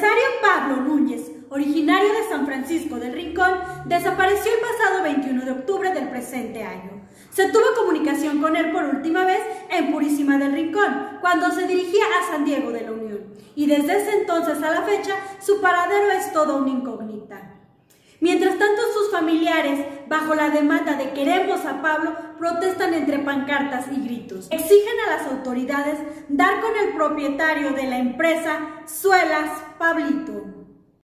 empresario Pablo Núñez, originario de San Francisco del Rincón, desapareció el pasado 21 de octubre del presente año. Se tuvo comunicación con él por última vez en Purísima del Rincón, cuando se dirigía a San Diego de la Unión, y desde ese entonces a la fecha su paradero es todo una incógnita. Mientras tanto, familiares, bajo la demanda de queremos a Pablo, protestan entre pancartas y gritos. Exigen a las autoridades dar con el propietario de la empresa Suelas Pablito.